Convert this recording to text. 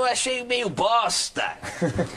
eu achei meio bosta.